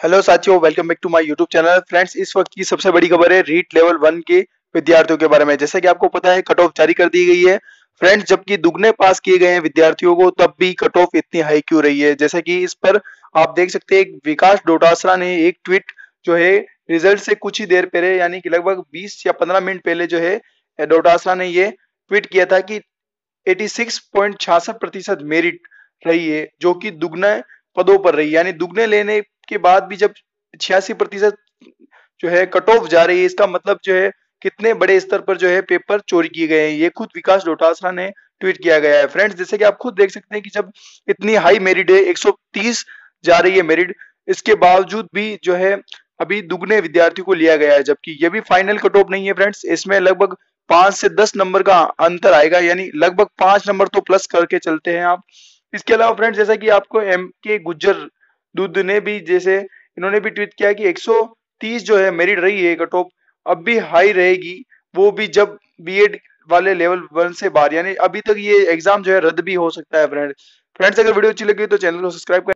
Hello साथियों welcome back to my YouTube channel friends इस वक्त की सबसे बड़ी खबर है रीट लेवल वन के विद्यार्थियों के बारे में। जैसे कि आपको पता है कट ऑफ़ जारी कर दी गई है। फ्रेंड्स जबकि दुगने पास किए गए हैं विद्यार्थियों को, तब भी कट ऑफ़ इतनी हाई क्यों रही है? जैसे कि इस पर आप देख सकते हैं, विकास डोटासरा ने एक ट्वीट जो है रिज़ल्ट से कुछ ही देर पहले, यानी कि लगभग 20 या 15 मिनट पहले जो है, डोटासरा ने ये ट्वीट किया था कि एटी मेरिट रही है, जो कि दुगना पदों पर रही यानी दुगने लेने के बाद भी जब छियासी प्रतिशत जो है कट ऑफ़ जा रही है, इसका मतलब जो है कितने बड़े स्तर पर जो है पेपर चोरी किए गए हैं? ये खुद विकास डोटासरा ने ट्वीट किया गया है। फ्रेंड्स जैसे कि आप खुद देख सकते हैं कि जब इतनी हाई मेरिट है 130 जा रही है मेरिट इसके बावजूद भी जो है अभी दुगने विद्यार्थियों को लिया गया है, जबकि ये भी फाइनल कट ऑफ़ नहीं है फ्रेंड्स इसमें लगभग पाँच से दस नंबर का अंतर आएगा, यानी लगभग पाँच नंबर तो प्लस करके चलते हैं आप। इसके अलावा फ्रेंड्स जैसा कि आपको एम के गुज्जर दूध ने भी जैसे इन्होंने भी ट्वीट किया कि 130 जो है मेरिट रही है कट ऑफ़ अब भी हाई रहेगी। वो भी जब बीएड वाले लेवल वन से बाहर, यानी अभी तक ये एग्ज़ाम जो है रद्द भी हो सकता है फ्रेंड फ्रेंड्स अगर वीडियो अच्छी लगी तो चैनल को सब्सक्राइब